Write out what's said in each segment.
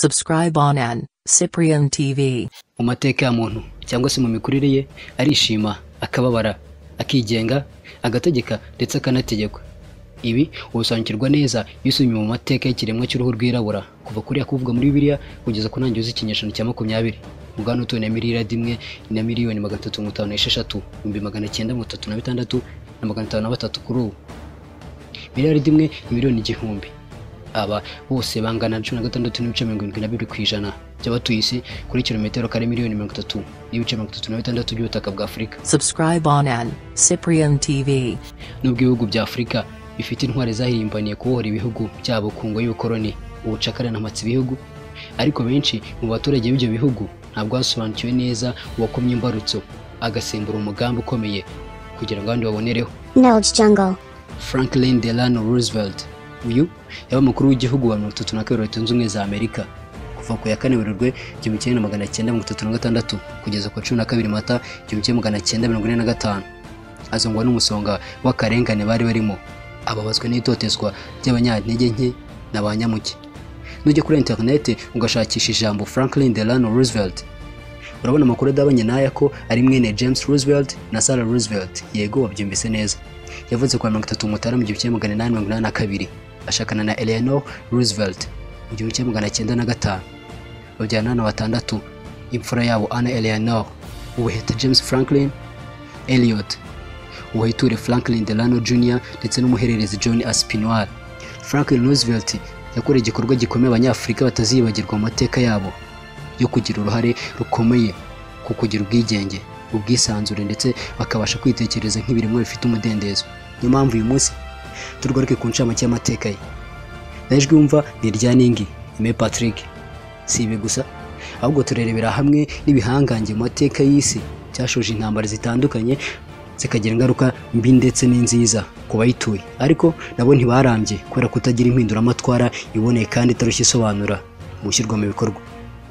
Subscribe on an Cyprian TV. mu mateka ya muntu cyangwa se mu mikurire ye arishima akababara akigenga agategeka ndetse akanategekwa. Ibi ubusobanukirwa neza iyo usomye mu mateka y'ikiremwa cy'uruhu rwirabura kuva kuriya kuvugwa muri bibiliya kugeza ku ntangiriro z'ikinyejana cya makumyabiri. Ubwana utuwe na miliyari imwe na miliyoni magana atatu mirongo itanu n'esheshatu ibihumbi magana cyenda mirongo itatu na bitandatu na magana atanu na batatu kuri ubu. Miliyari imwe ni miliyoni igihumbi. Aba bose bangana na cumi na gatandatu n'ibice mirongo irindwi na bibiri ku ijana by'abatuye isi kuri kilometero kare miliyoni mirongo itatu n'ibice mirongo itatu na bitandatu by'ubutaka bwa afurika. Subscribe on an Cyprian TV. nubwo ibihugu bya afurika bifite intwari zahirimbaniye kubohora ibihugu byabo ku ngo y'ubukoloni ubucakara n'amatsi ibihugu. Ariko benshi mu baturage b'ibyo bihugu ntabwo basobanukiwe neza uwakomye imbarutso agasembura umugambi ukomeye kugira ngo abandi babonereho. Franklin delano roosevelt. Uyu yaba umukuru w'igihugu wa mirongo itatu na kabiri wa leta zunze ubumwe za amerika. Kuva ku ya kane werurwe igihumbi kimwe magana cyenda mirongo itatu na gatandatu kugeza ku wa cumi na kabiri mata igihumbi kimwe magana cyenda mirongo ine na gatanu. Azongwa n'umusonga w'akarengane bari barimo. Ababazwa n'itotezwa ry'abanyantege nke na ba nyamuke. Nujya kuri interineti ugashakisha ijambo franklin delano roosevelt. Urabona amakuru adabanye n'aya ko ari mwene james roosevelt na sarah roosevelt. Yego wabyumvise neza. Yavutse kwa mirongo itatu mutarama igihumbi kimwe magana inani mirongo inani na kabiri. Ashakana na eleanor roosevelt mu gihumbi kimwe magana cyenda na gatanu. Babyarana abana batandatu imfura yabo anna eleanor ubuheta james franklin eliot uwahiture franklin delano jr ndetse n'umuhererezi john aspinwall. Franklin roosevelt yakoreye igikorwa gikomeye abanyafurika batazibagirwa mu mateka yabo yo kugira uruhare rukomeye ku kugira ubwigenge ubwisanzure ndetse bakabasha kwitekereza nk'ibiremwa bifite umudendezo. Niyo mpamvu uyu munsi tugaruke ku ncamake y'amateka ye. Najwi wumva ni irya ningi ime patrick. Si ibi gusa ahubwo turerebera hamwe n'ibihangange mu mateka y'isi. Cyashoje intambara zitandukanye zikagira ingaruka mbi ndetse n'inziza ku bayituye. Ariko nabo ntibarambye kubera kutagira impinduramatwara iboneye kandi itarushya isobanura mu gushyirwa mu bikorwa.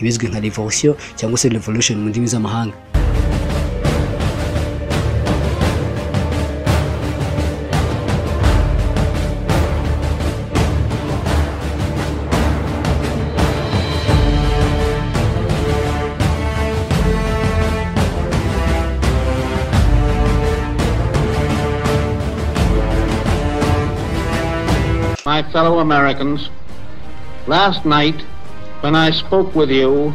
Ibizwi nka revolution cyangwa se revolution mu ndimi z'amahanga. My fellow Americans, last night when I spoke with you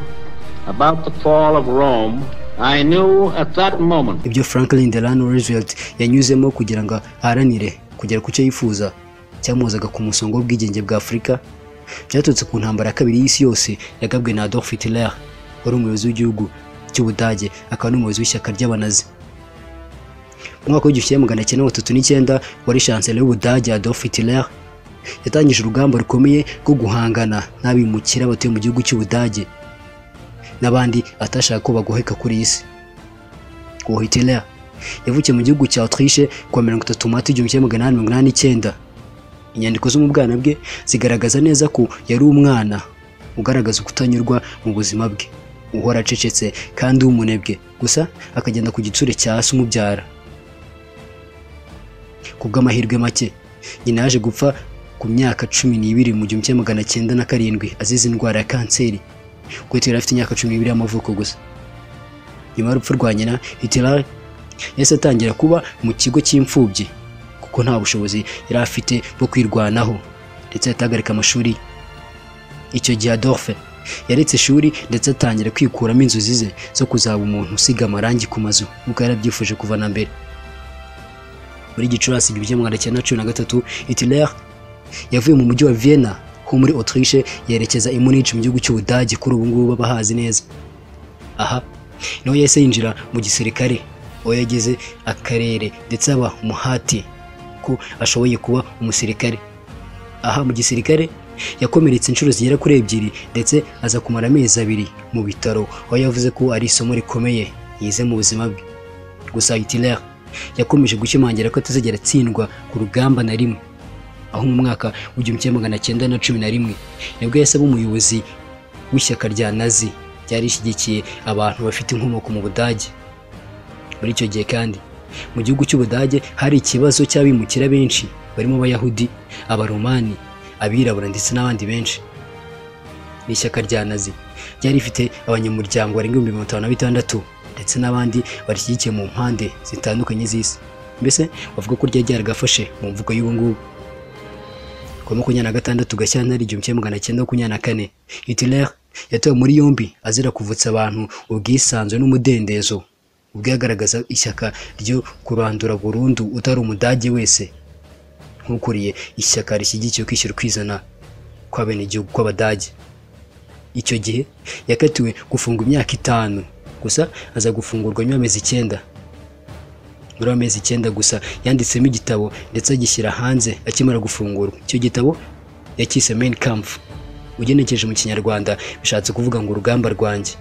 about the fall of Rome, I knew at that moment ibyo franklin delano roosevelt yanyuzemo kugira ngo aharanire kugera ku cyo yifuza cyamuzaga ku musongo w'ubwigenge bwa afurika byaturutse ku ntambara ya kabiri y'isi yose yagabwe na adolf hitler wari umuyobozi w'igihugu cy'ubudage akaba n'umuyobozi w'ishyaka ry'abanazi. Mu mwaka w'igihumbi kimwe magana cyenda mirongo itatu n'icyenda wari chancellor w'ubudage adolf hitler yatangije urugamba rukomeye rwo guhangana n'abimukira batuye mu gihugu cy'ubudage n'abandi atashaka ko bagoheka kuri iyi si uwo Hitler yavukiye mu gihugu cya Autriche kuwa mirongo itatu mata igihumbi kimwe magana inani mirongo inani n'icyenda. Inyandiko zo mu bwana bwe zigaragaza neza ko yari umwana ugaragaza kutanyurwa mu buzima bwe. Uhora acecetse kandi w'umunebwe gusa akagenda ku gitsure cya se umubyara. Ku bw'amahirwe make nyina yaje gupfa ku myaka cumi n'ibiri mu gihumbi kimwe magana cyenda na karindwi azize indwara ya kanseri. Kuko Hitler afite imyaka cumi n'ibiri y'amavuko gusa. Nyuma y'urupfu rwa nyina Hitler yahise atangira kuba mu kigo cy'imfubyi kuko nta bushobozi yari afite bwo kwirwanaho ndetse atahagarika amashuri. Icyo gihe Adolphe yaretse ishuri ndetse atangira kwikuramo inzozi ze zo kuzaba umuntu usiga amarangi ku mazu nk'uko yari abyifuje kuva na mbere. Muri gicurasi igihumbi kimwe magana cyenda cumi na gatatu Hitler yavuye mu mujyi wa Vienna ho muri Autriche yerekeza i Munich mu gihugu cy'Ubudage kuri ubu ngubu bahazi neza. Aha ni ho yahise yinjira mu gisirikare. Aho yagize akarere ndetse aba umuhati ko ashoboye kuba umusirikare. Aha mu gisirikare yakomeretse inshuro zigera kuri ebyiri ndetse aza kumara amezi abiri mu bitaro aho yavuze ko ari isomo rikomeye yize mu buzima bwe. Gusa Hitler yakomeje gushimangira ko atazigera atsindwa ku rugamba na rimwe. Aho mu mwaka w'igihumbi kimwe magana cyenda na cumi na rimwe. Nibwo yahise aba umuyobozi w'ishyaka rya nazi ryari rishyigikiye abantu bafite inkomoko mu budage. Muri icyo gihe kandi mu gihugu cy'ubudage hari ikibazo cy'abimukira benshi barimo abayahudi abaromani abirabura ndetse n'abandi benshi. Ni ishyaka rya nazi ryari rifite abanyamuryango barenga ibihumbi mirongo itanu na bitandatu ndetse n'abandi barishyigikiye mu mpande zitandukanye z'isi. Mbese bavuga ko ryari ryaragafashe mu mvugo y'ubu ngubu? Ku wa makumyabiri na gatandatu gashyantare igihumbi kimwe magana cyenda makumyabiri na kane hitler yatowe muri yombi azira kuvutsa abantu ubwisanzure n'umudendezo. Ubwo yagaragaza ishyaka ryo kurandura burundu utari umudage wese. Nk'ukuriye ishyaka rishyigikiye kwishyura ukizana kw'abenegihugu kw'abadage. Icyo gihe yakatiwe gufungwa imyaka itanu. Gusa aza gufungurwa nyuma y'amezi icyenda. Muri ayo mezi icyenda gusa. Yanditsemo igitabo ndetse agishyira hanze akimara gufungurwa. Icyo gitabo yakise main kampf. Ugenekereje mu kinyarwanda bishatse kuvuga ngo urugamba rwanjye.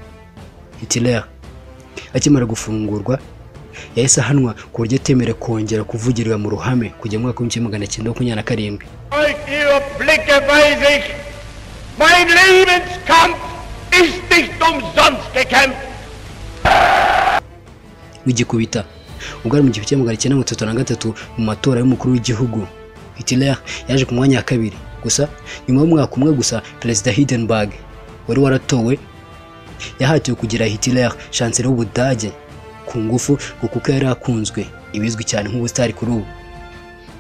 Hitler akimara gufungurwa yahise ahanwa ku buryo atemera kongera kuvugirwa mu ruhame kujya mu mwaka w'igihumbi kimwe magana cyenda makumyabiri na karindwi. Durch Ihre Blicke weiß ich, mein Lebenskampf ist nicht umsonst gekämpft. w'igikubita ubwo ari mu gihumbi kimwe magana cyenda mirongo itatu na gatatu mu matora y'umukuru w'igihugu. Hitler yaje ku mwanya wa kabiri. Gusa nyuma y'umwaka umwe gusa perezida hindenburg wari waratowe yahatiwe kugira hitler chancellor w'ubudage ku ngufu ngo kuko yari akunzwe ibizwi cyane nk'ubusitari kuri ubu.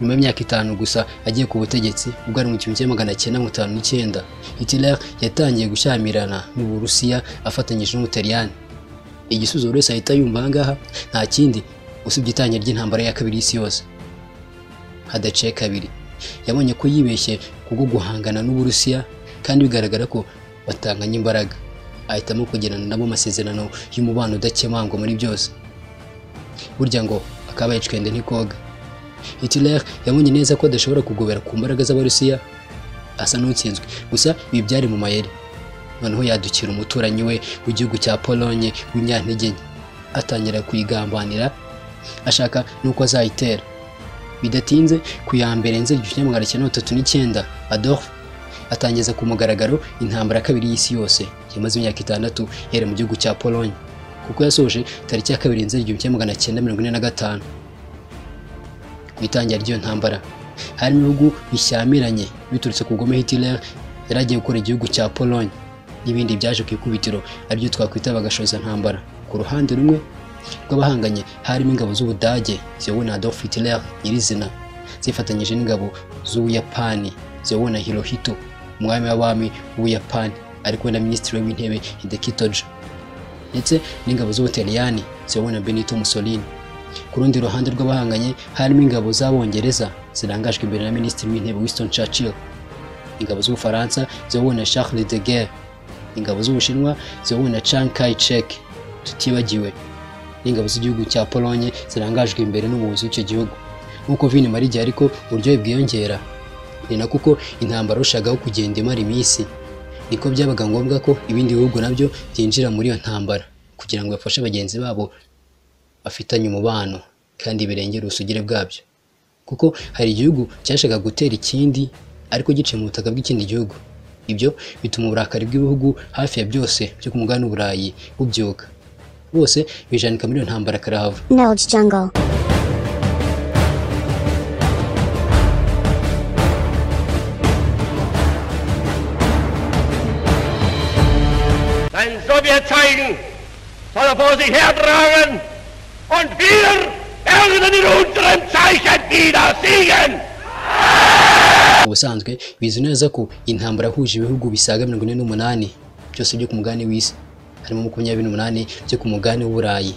Nyuma y'imyaka itanu gusa agiye ku butegetsi ubwo ari mu gihumbi kimwe magana cyenda mirongo itanu n'icyenda. Hitler yatangiye gushyamirana n'uburusiya afatanyije n'ubutaliyani igisubizo buri wese ahita yumva aha ngaha nta kindi usibye itangira ry'intambara ya kabiri y'isi yose. Hadaciye kabiri. Yabonye ko yibeshye kubwo guhangana n'uburusiya kandi bigaragara ko batanganya imbaraga. Ahitamo kugirana nabo amasezerano y'umubano udakemangwa muri byose. Burya ngo akaba yicwende ntikoga. Hitler yabonye neza ko adashobora kugobera ku mbaraga z'abarusiya. Asa n'utsinzwe. Gusa ibi byari mu mayeri. Noneho yadukira umuturanyi we w'igihugu cya polonye w'imyantege nke atangira kuyigambanira ashaka n'uko azayitera. Bidatinze ku ya mbere nzeri igihumbi kimwe magana cyenda mirongo n'icyenda adolf atangiza ku mugaragaro intambara kabiri y'isi yose. Yamaze imyaka itandatu yari mu gihugu cya polonye kuko yasoje tariki ya kabiri nzeri igihumbi kimwe magana cyenda mirongo ine na gatanu. Ku itangira ry'iyo ntambara harimo ibihugu bishyamiranye biturutse ku bugome hitler yari agiye gukora igihugu cya polonye n'ibindi byaje ku ikubitiro ari byo twakwita bagashoza ntambara. Ku ruhande rumwe rw'abahanganye harimo ingabo z'ubudage ziyobowe na adolf hitler nyirizina zifatanyije n'ingabo z'ubuyapani ziyobowe na hirohito umwami w'abami w'ubuyapani ari kumwe na minisitiri w'intebe hideki ndetse n'ingabo z'ubutaliyani ziyobowe na benito mussolini. Ku rundi ruhande rw'abahanganye harimo ingabo z'abongereza zirangajwe imbere na minisitiri w'intebe winston churchill ingabo z'ubufaransa ziyobowe na charles de Gaulle ingabo z'ubushinwa ziyobowe na chiang kai-shek tutibagiwe. N'ingabo z'igihugu cya polonye zirangajwe imbere n'umuyobozi w'icyo gihugu. Nk'uko vini mara igihe ariko uburyohe bwiyongera. Ni na kuko intambara rushagaho kugenda imara iminsi. Niko byabaga ngombwa ko ibindi bihugu na byo byinjira muri iyo ntambara kugira ngo bafashe bagenzi babo bafitanye umubano kandi birengere ubusugire bwabyo. Kuko hari igihugu cyashakaga gutera ikindi ariko giciye mu butaka bw'ikindi gihugu. Ibyo bituma uburakari bw'ibihugu hafi ya byose byo ku mugabane w'uburayi bubyuka. Bose bijanika muri iyo ntambara karahava. Sein Sowjet zeigen, soll er vor sich hertragen und wir werden in unserem Zeichen wieder siegen. ubusanzwe bizi neza ko intambara yahuje ibihugu bisaga mirongo ine n'umunani byose byo ku mugabane w'isi harimo makumyabiri n'umunani byo ku mugabane w'uburayi.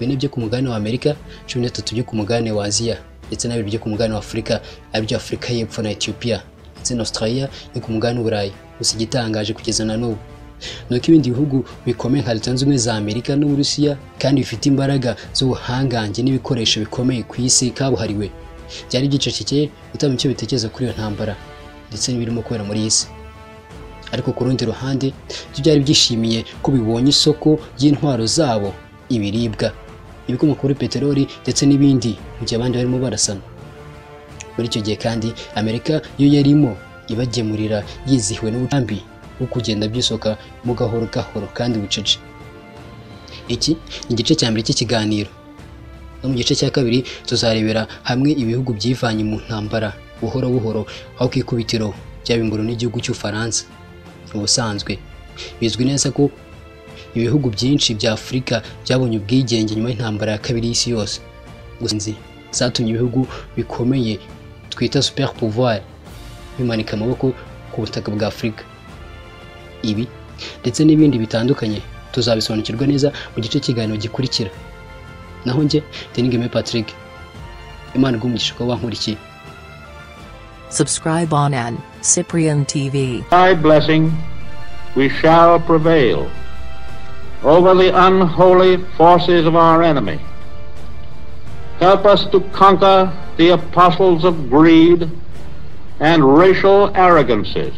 Bine byo ku mugabane wa amerika cumi n'atatu byo ku mugabane wa aziya ndetse n'abiri byo ku mugabane wa afurika ari byo afurika y'epfo na etiyopiya ndetse na australia yo ku mugabane w'uburayi. Gusa igitangaje kugeza na n'ubu. Ni uko ibindi bihugu bikomeye nka leta zunze ubumwe za amerika n'uburusiya kandi bifite imbaraga z'ubuhangange n'ibikoresho bikomeye ku isi kabuhariwe. Byari byicecekeye utamenye icyo bitekereza kuri iyo ntambara ndetse n'ibirimo kubera muri iyi si. Ariko ku rundi ruhande byo byari byishimiye ko bibonye isoko ry'intwaro zabo ibiribwa ibikomoka kuri peteroli ndetse n'ibindi mu gihe abandi barimo barasana. Muri icyo gihe kandi amerika yo yarimo ibagemurira yizihiwe n'ubutambi bwo kugenda byisoka mu gahoro gahoro kandi bucece. Iki ni igice cya mbere cy'ikiganiro. No mu gice cya kabiri tuzarebera hamwe ibihugu byivanye mu ntambara buhoro buhoro aho ku ikubitiro byabimbura n'igihugu cy'ufaransa ubusanzwe. Bizwi neza ko ibihugu byinshi bya afurika byabonye ubwigenge nyuma y'intambara ya kabiri y'isi yose. Gusa zatumye ibihugu bikomeye twita super pouvoir bimanika amaboko ku butaka bwa afurika ibi ndetse n'ibindi bitandukanye tuzabisobanukirwa neza mu gice cy'ikiganiro gikurikira. Naho njye Denigeme Patrick Imana igumisha kuba wankurikiye. Subscribe on an Cyprian TV. thy blessing, we shall prevail over the unholy forces of our enemy. Help us to conquer the apostles of greed and racial arrogances.